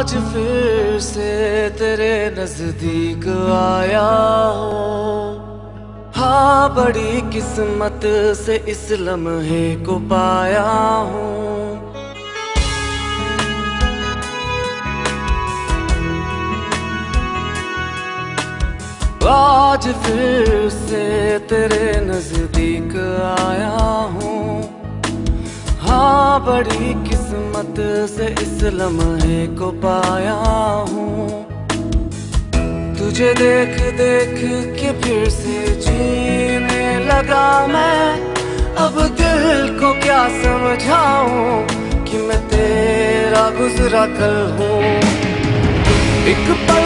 आज फिर से तेरे नज़दीक आया हूँ। हाँ बड़ी किस्मत से इस लम्हे को पाया हूँ। आज फिर से तेरे नज़दीक आया हूँ। हाँ बड़ी किस्मत से इस लम्हे को पाया हूँ। तुझे देख देख के फिर से जीने लगा मैं। अब दिल को क्या समझाऊं कि मैं तेरा गुजरा कल हूँ। एक पल